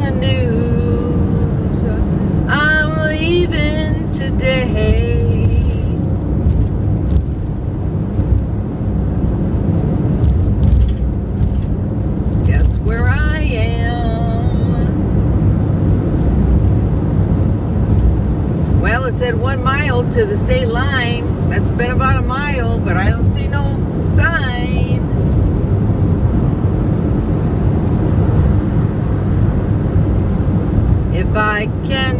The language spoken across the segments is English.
the news. I'm leaving today. Guess where I am? Well, it said one mile to the state line. That's been about a mile, but I don't see no If I can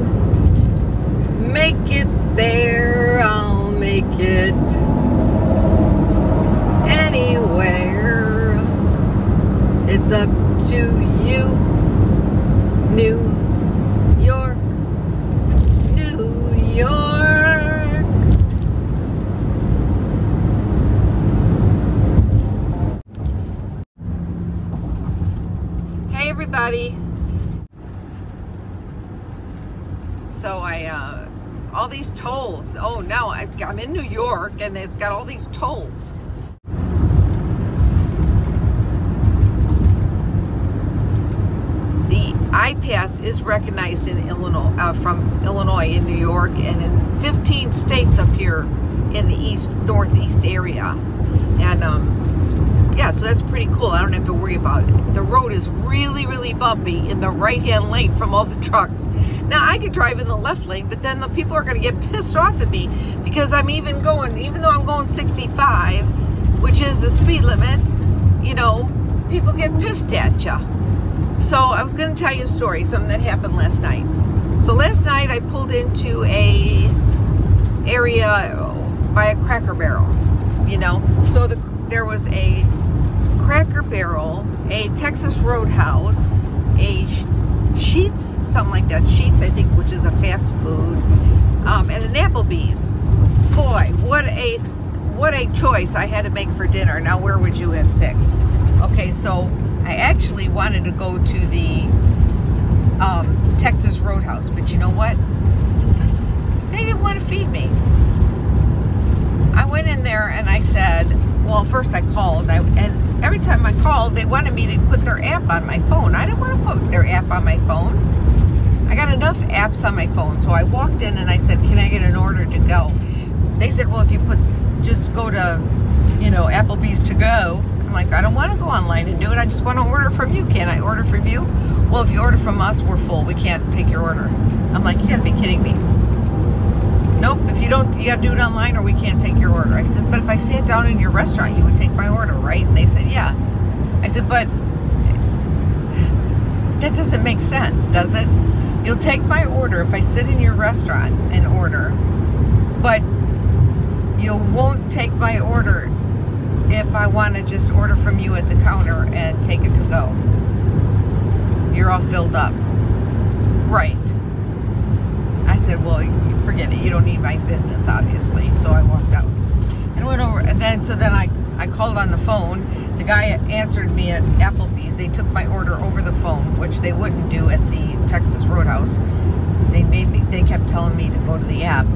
make it there, I'll make it anywhere. It's up to you, New York, New York. Hey, everybody. So I, uh, all these tolls. Oh, now I, I'm in New York and it's got all these tolls. The iPass is recognized in Illinois, uh, from Illinois in New York and in 15 states up here in the east, northeast area. And, um, yeah, so that's pretty cool. I don't have to worry about it. The road is really, really bumpy in the right-hand lane from all the trucks. Now, I could drive in the left lane, but then the people are going to get pissed off at me because I'm even going, even though I'm going 65, which is the speed limit, you know, people get pissed at you. So I was going to tell you a story, something that happened last night. So last night I pulled into a area by a Cracker Barrel, you know. So the, there was a Cracker Barrel, a Texas Roadhouse, a Sheetz, something like that. Sheetz, I think, which is a fast food, um, and an Applebee's. Boy, what a what a choice I had to make for dinner. Now, where would you have picked? Okay, so I actually wanted to go to the um, Texas Roadhouse, but you know what? They didn't want to feed me. I went in there and I said, well, first I called, I, and every time I called, they wanted me to put their app on my phone. I didn't want to put their app on my phone. I got enough apps on my phone, so I walked in and I said, can I get an order to go? They said, well, if you put, just go to, you know, Applebee's to go. I'm like, I don't want to go online and do it. I just want to order from you. Can I order from you? Well, if you order from us, we're full. We can't take your order. I'm like, you gotta be kidding me. Nope, if you don't, you gotta do it online or we can't take your order. I said, but if I sat down in your restaurant, you would take my order, right? And they said, yeah. I said, but that doesn't make sense, does it? You'll take my order if I sit in your restaurant and order, but you won't take my order if I want to just order from you at the counter and take it to go. You're all filled up. Right. Said, well, forget it. You don't need my business, obviously. So I walked out and went over. And then, so then I, I called on the phone. The guy answered me at Applebee's. They took my order over the phone, which they wouldn't do at the Texas Roadhouse. They made me, they kept telling me to go to the app.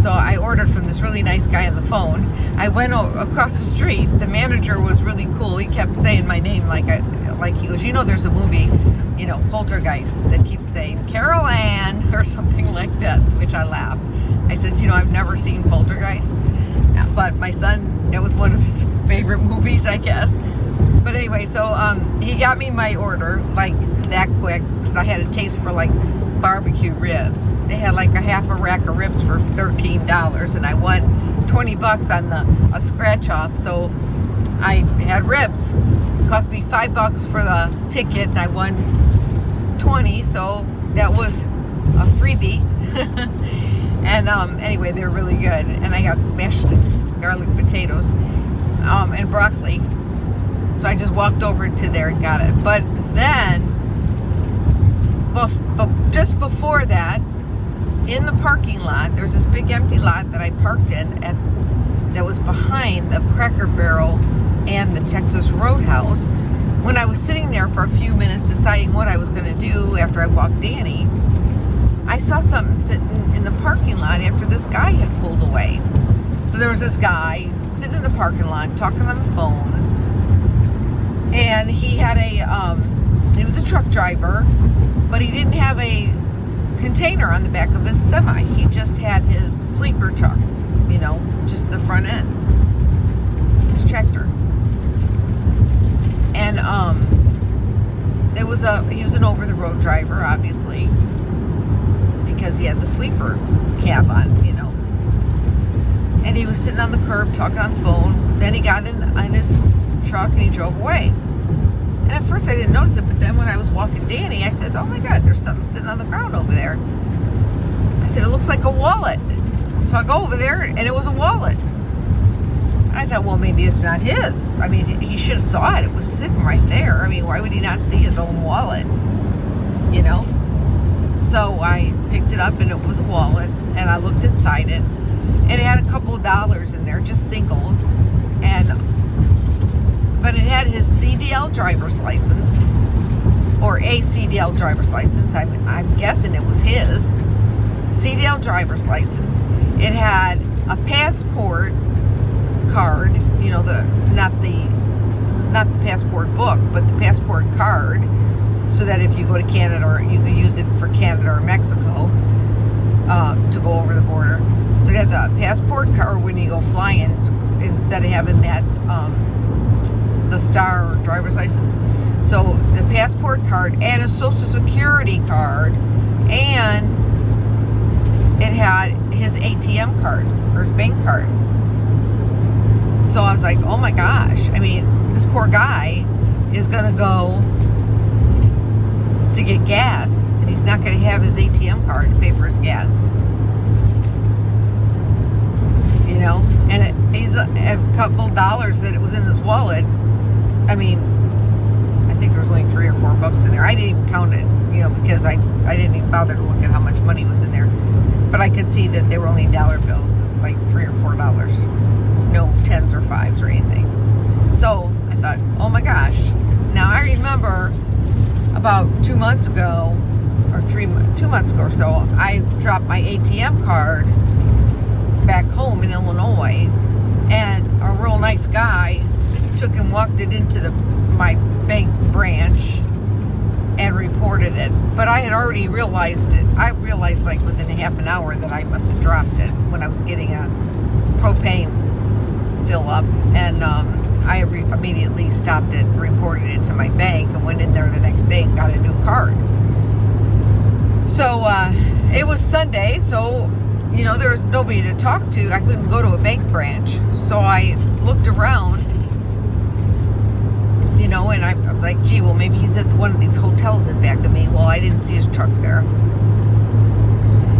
So I ordered from this really nice guy on the phone. I went across the street. The manager was really cool. He kept saying my name like I, like he goes, you know, there's a movie, you know, Poltergeist that keeps saying Carol Ann or something like that, which I laughed. I said, you know, I've never seen Poltergeist, but my son, that was one of his favorite movies, I guess. But anyway, so um, he got me my order like that quick because I had a taste for like barbecue ribs. They had like a half a rack of ribs for $13 and I won 20 bucks on the a scratch off. So I had ribs. Cost me five bucks for the ticket I won 20 so that was a freebie. and um, anyway, they're really good. And I got smashed garlic potatoes um, and broccoli. So I just walked over to there and got it. But then, bef just before that, in the parking lot, there's this big empty lot that I parked in at that was behind the Cracker Barrel and the Texas Roadhouse. When I was sitting there for a few minutes deciding what I was going to do after I walked Danny, I saw something sitting in the parking lot after this guy had pulled away. So there was this guy sitting in the parking lot talking on the phone and he had a um, he was a truck driver driver, but he didn't have a container on the back of his semi. He just had his sleeper truck, you know, just the front end, his tractor. And um, it was a he was an over the road driver, obviously, because he had the sleeper cab on, you know. And he was sitting on the curb talking on the phone. Then he got in, in his truck and he drove away. And at first I didn't notice it, but then when I was walking Danny, I said, oh my God, there's something sitting on the ground over there. I said, it looks like a wallet. So I go over there and it was a wallet. I thought, well, maybe it's not his. I mean, he should have saw it. It was sitting right there. I mean, why would he not see his own wallet? You know? So I picked it up and it was a wallet and I looked inside it and it had a couple of dollars in there, just singles. And but it had his CDL driver's license or a CDL driver's license. I'm, I'm guessing it was his CDL driver's license. It had a passport card, you know, the not the not the passport book, but the passport card, so that if you go to Canada or you can use it for Canada or Mexico uh, to go over the border. So you have the passport card when you go flying instead of having that. Um, the star driver's license. So the passport card and a social security card and it had his ATM card or his bank card. So I was like, oh my gosh. I mean, this poor guy is going to go to get gas and he's not going to have his ATM card to pay for his gas. You know, and it, he's a, a couple dollars that it was in his wallet I mean, I think there was only three or four bucks in there. I didn't even count it, you know, because I, I didn't even bother to look at how much money was in there. But I could see that they were only dollar bills, like three or four dollars. Tens or fives or anything. So I thought, oh my gosh. Now I remember about two months ago, or three, two months ago or so, I dropped my ATM card back home in Illinois, and a real nice guy took and walked it into the my bank branch and reported it. But I had already realized it. I realized like within half an hour that I must have dropped it when I was getting a propane fill up. And um, I immediately stopped it, reported it to my bank, and went in there the next day and got a new card. So uh, it was Sunday, so you know there was nobody to talk to. I couldn't go to a bank branch, so I looked around you know, and I, I, was like, gee, well, maybe he's at one of these hotels in back of me. Well, I didn't see his truck there.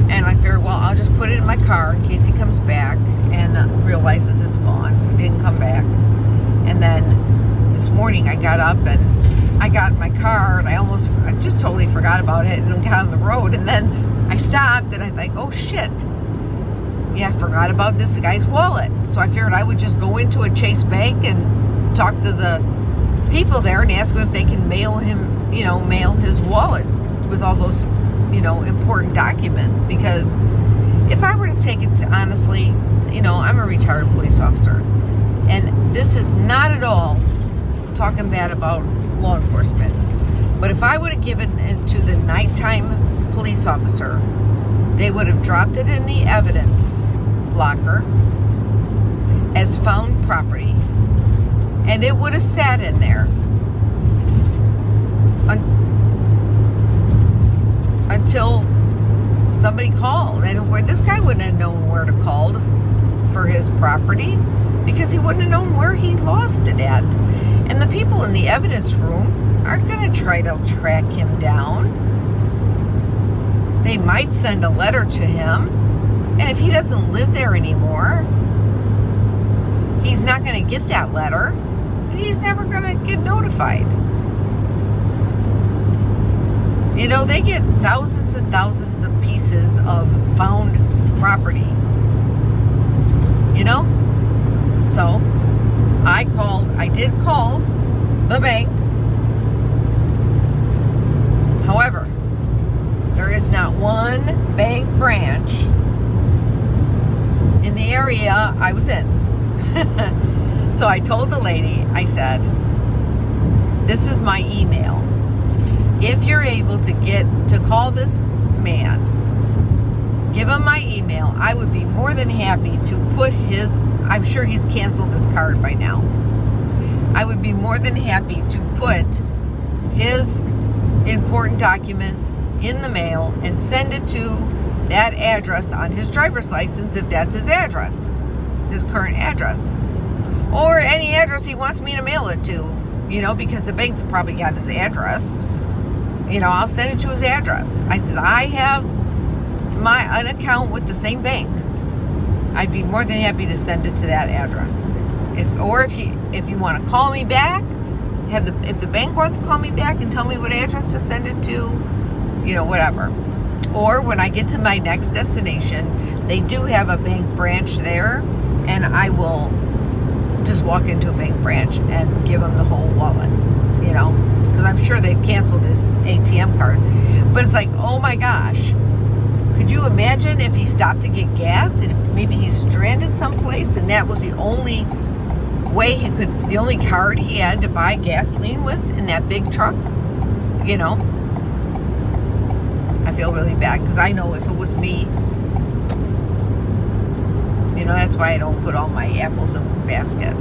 And I figured, well, I'll just put it in my car in case he comes back and uh, realizes it's didn't come back. And then this morning I got up and I got in my car and I almost, I just totally forgot about it and got on the road. And then I stopped and I think, oh shit. Yeah, I forgot about this guy's wallet. So I figured I would just go into a Chase Bank and talk to the people there and ask them if they can mail him, you know, mail his wallet with all those, you know, important documents. Because if I were to take it to, honestly, you know, I'm a retired police officer. And this is not at all talking bad about law enforcement. But if I would have given it to the nighttime police officer, they would have dropped it in the evidence locker as found property and it would have sat in there un until somebody called. And this guy wouldn't have known where to call for his property because he wouldn't have known where he lost it at. And the people in the evidence room aren't going to try to track him down. They might send a letter to him. And if he doesn't live there anymore, he's not going to get that letter and he's never going to get notified. You know, they get thousands and thousands of pieces of found property. You know? So, I called, I did call the bank. However, there is not one bank branch in the area I was in. So I told the lady, I said, this is my email. if you're able to get to call this man, give him my email, I would be more than happy to put his, I'm sure he's canceled his card by now. I would be more than happy to put his important documents in the mail and send it to that address on his driver's license if that's his address, his current address. Or any address he wants me to mail it to, you know, because the bank's probably got his address. You know, I'll send it to his address. I says, I have my an account with the same bank. I'd be more than happy to send it to that address. If, or if you if you want to call me back, have the if the bank wants to call me back and tell me what address to send it to, you know, whatever. Or when I get to my next destination, they do have a bank branch there, and I will just walk into a bank branch and give them the whole wallet, you know, because I'm sure they've canceled his ATM card. But it's like, oh my gosh, could you imagine if he stopped to get gas and maybe he's stranded someplace and that was the only way he could, the only card he had to buy gasoline with in that big truck, you know? I feel really bad because I know if it was me, you know, that's why I don't put all my apples in one basket.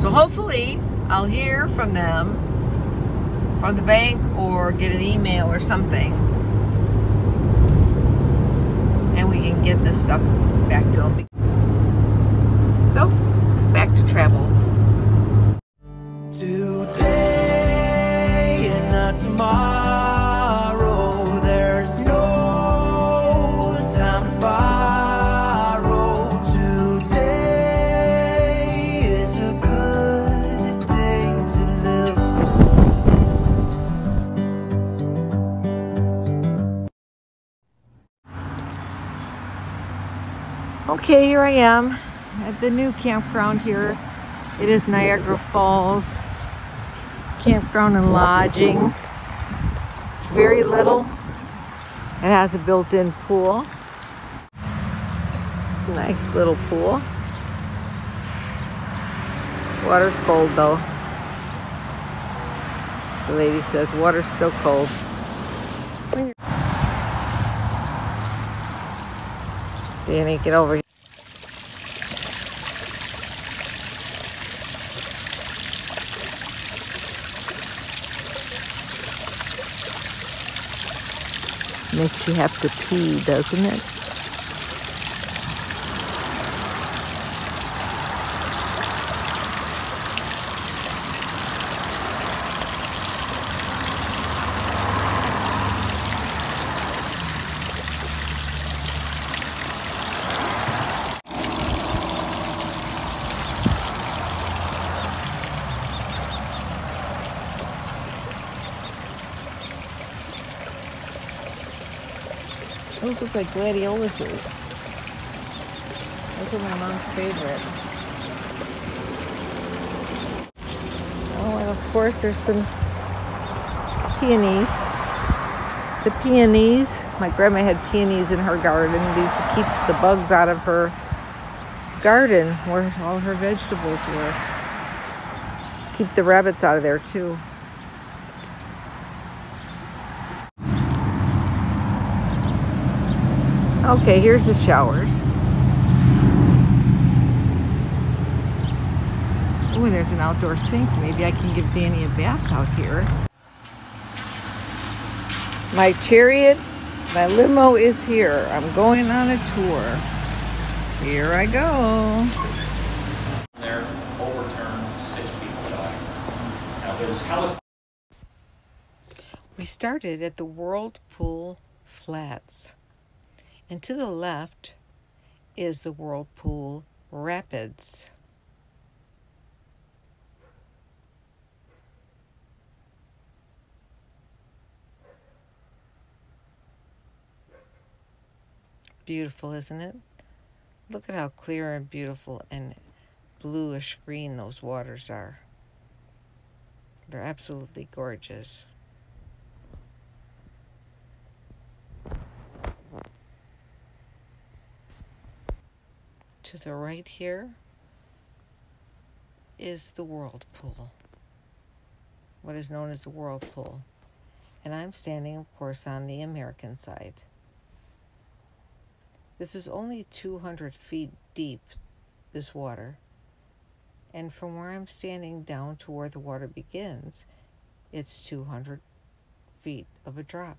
So hopefully I'll hear from them, from the bank, or get an email or something. And we can get this stuff back to them. So, back to travels. Okay, here I am at the new campground here. It is Niagara Falls Campground and Lodging. It's very little. It has a built-in pool. Nice little pool. Water's cold though. The lady says water's still cold. Danny, get over. Makes you have to pee, doesn't it? Those look like gladioluses. Those are my mom's favorite. Oh, and of course there's some peonies. The peonies, my grandma had peonies in her garden. They used to keep the bugs out of her garden where all her vegetables were. Keep the rabbits out of there too. Okay, here's the showers. Oh, and there's an outdoor sink. Maybe I can give Danny a bath out here. My chariot, my limo is here. I'm going on a tour. Here I go. There, overturned, six people died. Now there's California. We started at the Whirlpool Flats. And to the left is the Whirlpool Rapids. Beautiful, isn't it? Look at how clear and beautiful and bluish green those waters are. They're absolutely gorgeous. To the right here is the whirlpool. what is known as the whirlpool. And I'm standing, of course, on the American side. This is only 200 feet deep, this water. And from where I'm standing down to where the water begins, it's 200 feet of a drop.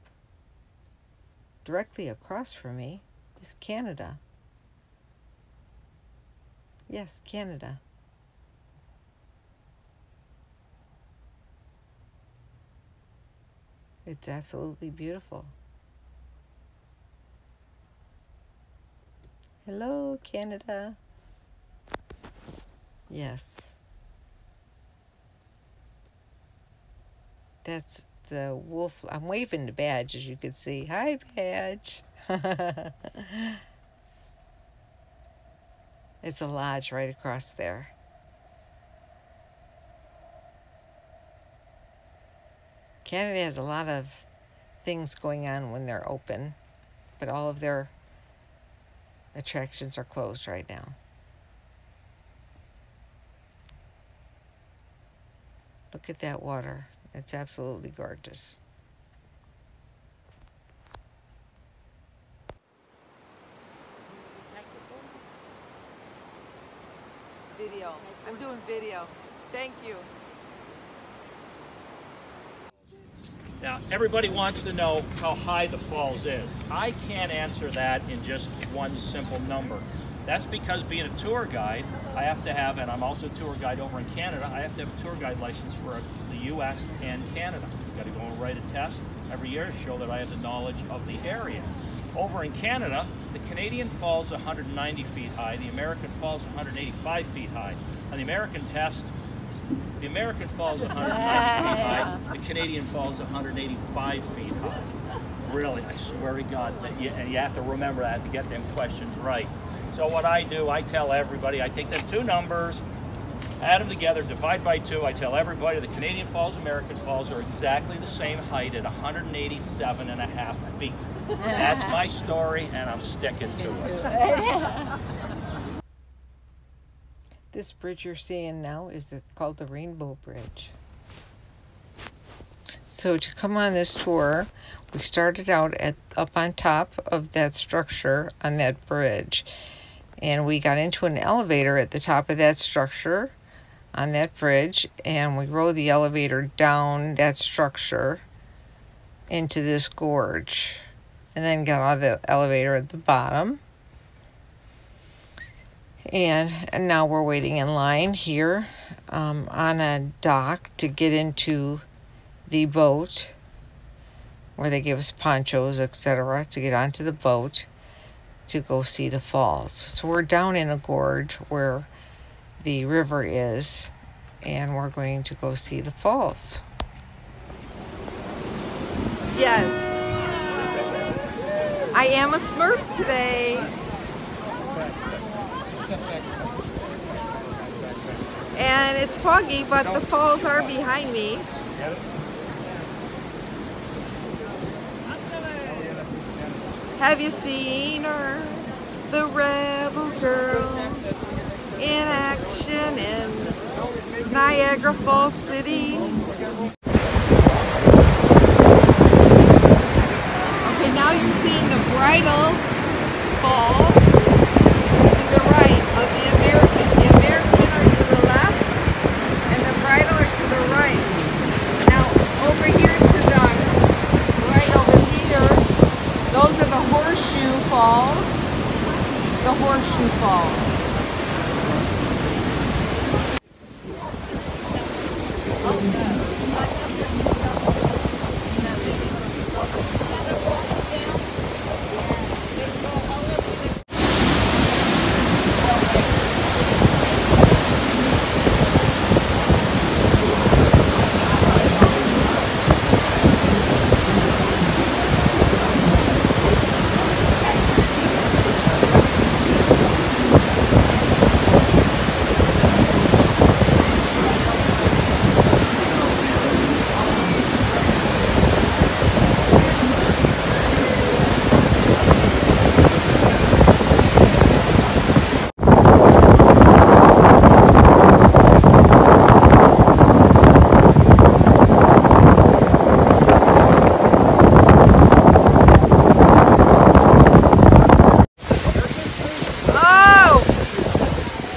Directly across from me is Canada. Yes, Canada. It's absolutely beautiful. Hello, Canada. Yes. That's the wolf. I'm waving the Badge, as you can see. Hi, Badge. it's a lodge right across there. Canada has a lot of things going on when they're open, but all of their attractions are closed right now. Look at that water. It's absolutely gorgeous. I'm doing video. Thank you. Now, everybody wants to know how high the falls is. I can't answer that in just one simple number. That's because being a tour guide, I have to have, and I'm also a tour guide over in Canada, I have to have a tour guide license for the US and Canada. I've got to go and write a test every year to show that I have the knowledge of the area. Over in Canada, the Canadian falls 190 feet high, the American falls 185 feet high. On the American test, the American falls 190 feet high, the Canadian falls 185 feet high. Really, I swear to God, you, and you have to remember that to get them questions right. So what I do, I tell everybody, I take them two numbers, add them together, divide by two. I tell everybody the Canadian Falls, American Falls are exactly the same height at 187 and a half feet. That's my story, and I'm sticking to it. This bridge you're seeing now is called the Rainbow Bridge. So to come on this tour, we started out at up on top of that structure on that bridge. And we got into an elevator at the top of that structure on that bridge and we rode the elevator down that structure into this gorge and then got of the elevator at the bottom and, and now we're waiting in line here um, on a dock to get into the boat where they give us ponchos, etc., to get onto the boat to go see the falls. So we're down in a gorge where the river is, and we're going to go see the falls. Yes. I am a smurf today. And it's foggy, but the falls are behind me. Have you seen her? The rebel girl in action in Niagara Falls City. Okay, now you're seeing the bridal falls to the right of the American. The American are to the left and the bridal are to the right. Now over here to the right over here, those are the horseshoe falls. The horseshoe falls. 어?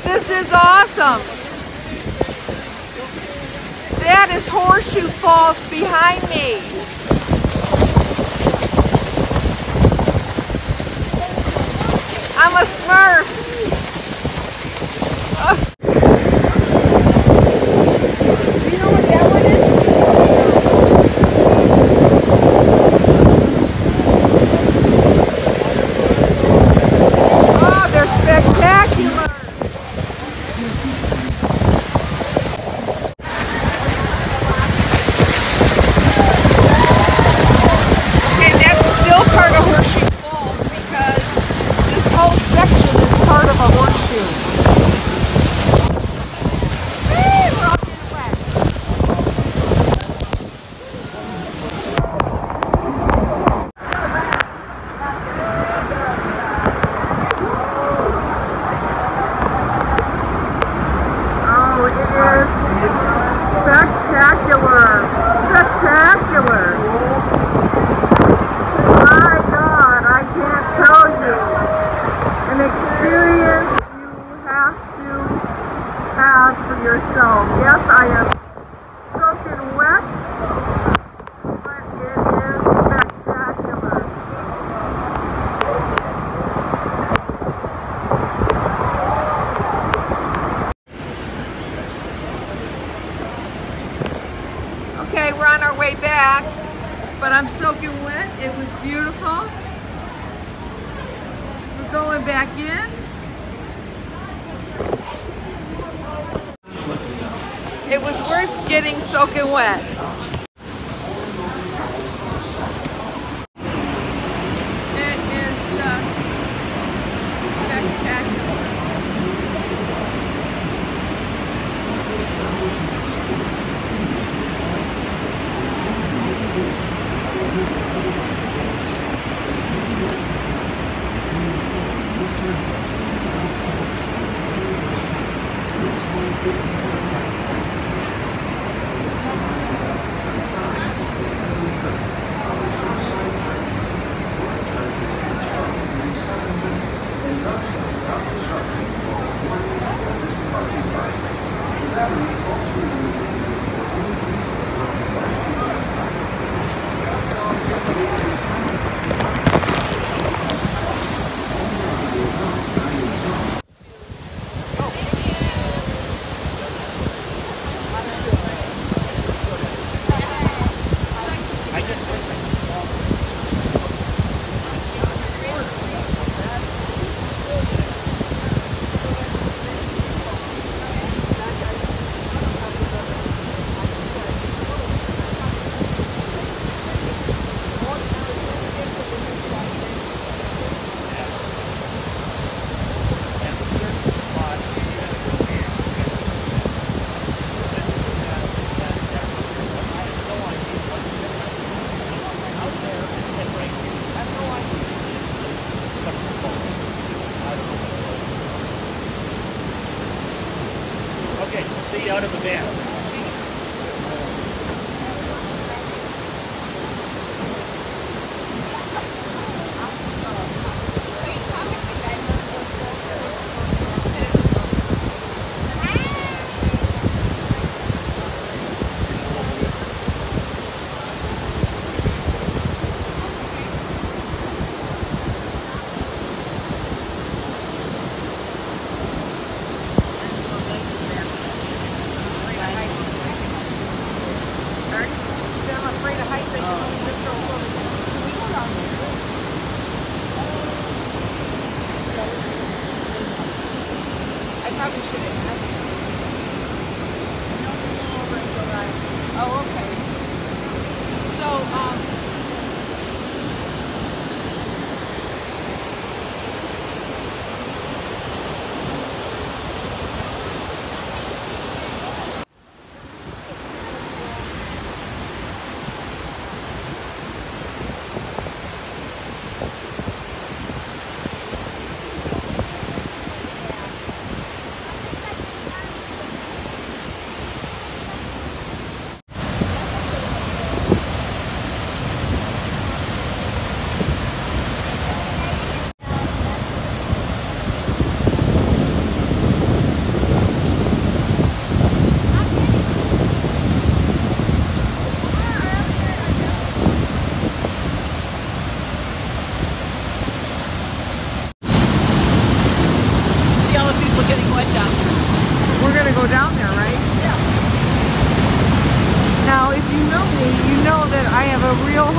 This is awesome. That is Horseshoe Falls behind me. I'm a smurf. spectacular, spectacular.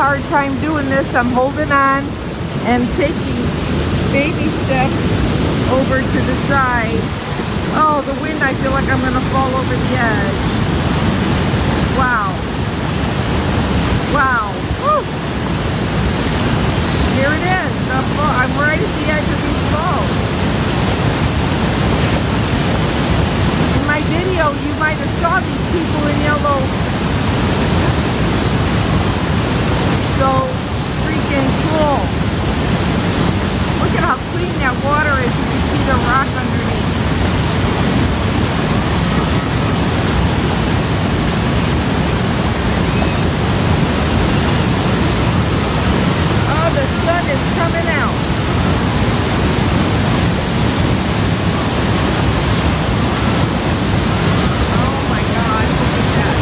Hard time doing this. I'm holding on and taking baby steps over to the side. Oh, the wind, I feel like I'm going to fall over the edge. Wow. Wow. Woo. Here it is. I'm right at the edge of these falls. In my video, you might have saw these people in yellow. So freaking cool. Look at how clean that water is. You can see the rock underneath. Oh, the sun is coming out. Oh my God, look at that.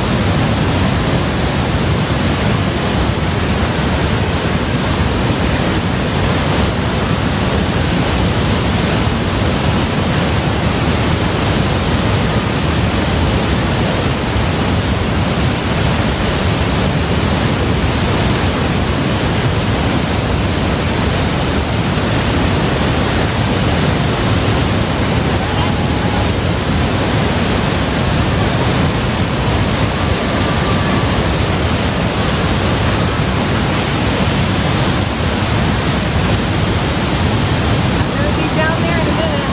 I'm gonna be down there in a minute.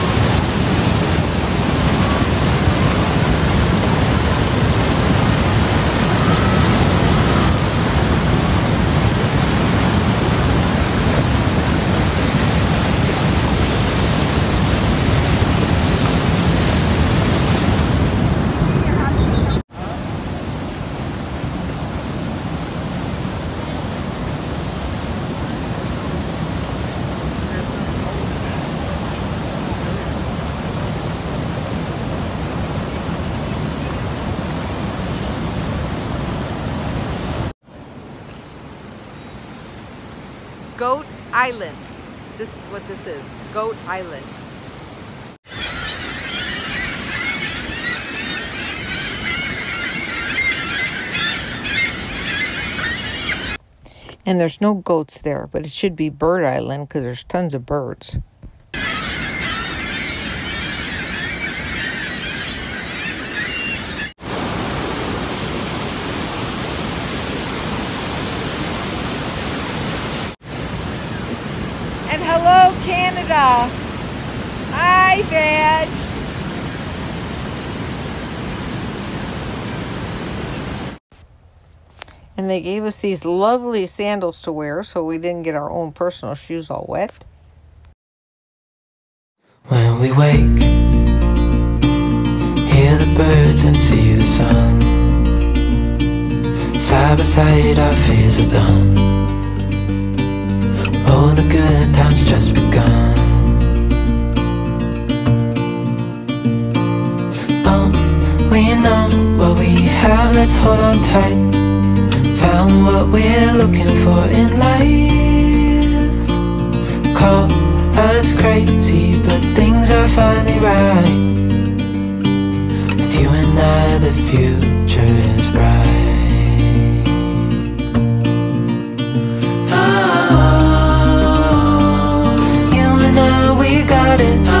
Goat Island. This is what this is. Goat Island. And there's no goats there, but it should be Bird Island because there's tons of birds. And hello, Canada. Hi, Veg. And they gave us these lovely sandals to wear so we didn't get our own personal shoes all wet. When we wake, hear the birds and see the sun. Side by side, our fears are done. Oh, the good times just begun. Know what we have, let's hold on tight. Found what we're looking for in life. Call us crazy, but things are finally right. With you and I, the future is bright. Oh, you and I, we got it.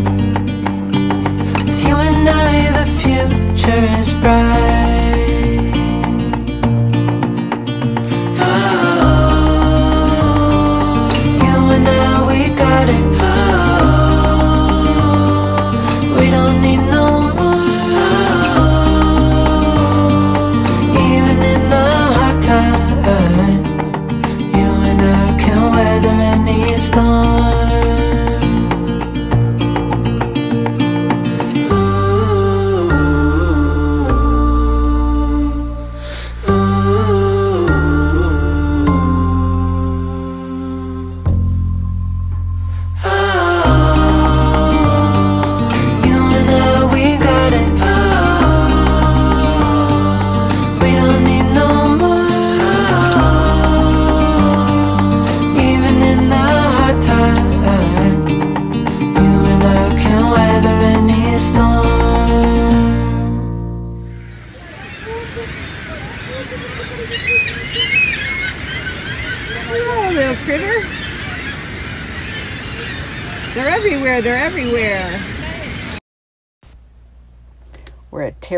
I, the future is bright.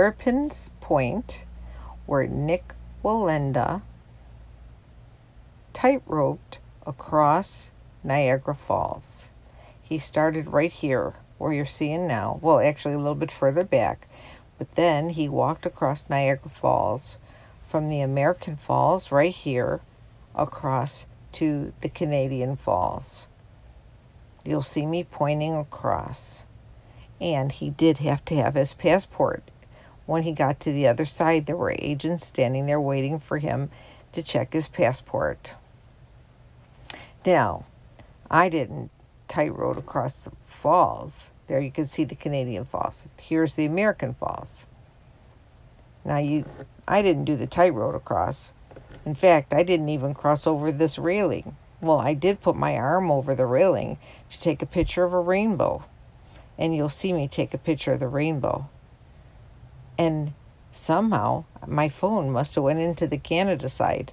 Terrapins Point, where Nick Wallenda tight-roped across Niagara Falls. He started right here, where you're seeing now. Well, actually a little bit further back. But then he walked across Niagara Falls from the American Falls right here across to the Canadian Falls. You'll see me pointing across. And he did have to have his passport. When he got to the other side, there were agents standing there waiting for him to check his passport. Now, I didn't tightrope across the falls. There you can see the Canadian Falls. Here's the American Falls. Now you, I didn't do the tightrope across. In fact, I didn't even cross over this railing. Well, I did put my arm over the railing to take a picture of a rainbow. And you'll see me take a picture of the rainbow. And somehow my phone must have went into the Canada side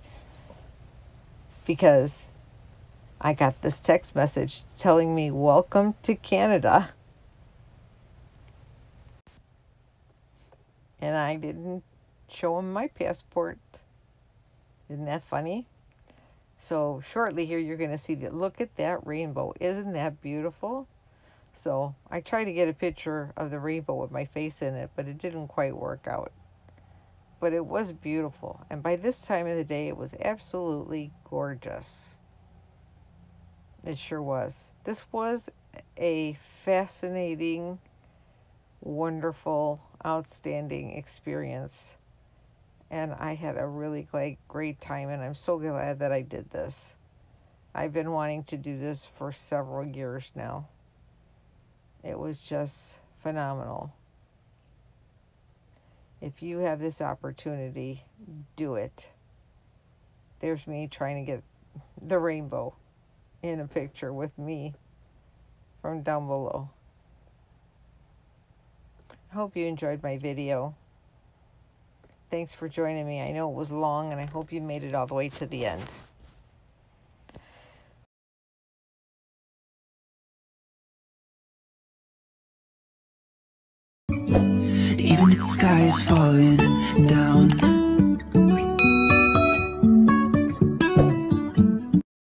because I got this text message telling me, Welcome to Canada. And I didn't show him my passport. Isn't that funny? So shortly here, you're going to see that. Look at that rainbow. Isn't that beautiful? So I tried to get a picture of the rainbow with my face in it, but it didn't quite work out. But it was beautiful. And by this time of the day, it was absolutely gorgeous. It sure was. This was a fascinating, wonderful, outstanding experience. And I had a really great, great time, and I'm so glad that I did this. I've been wanting to do this for several years now. It was just phenomenal. If you have this opportunity, do it. There's me trying to get the rainbow in a picture with me from down below. I hope you enjoyed my video. Thanks for joining me. I know it was long and I hope you made it all the way to the end. Even if the sky is falling down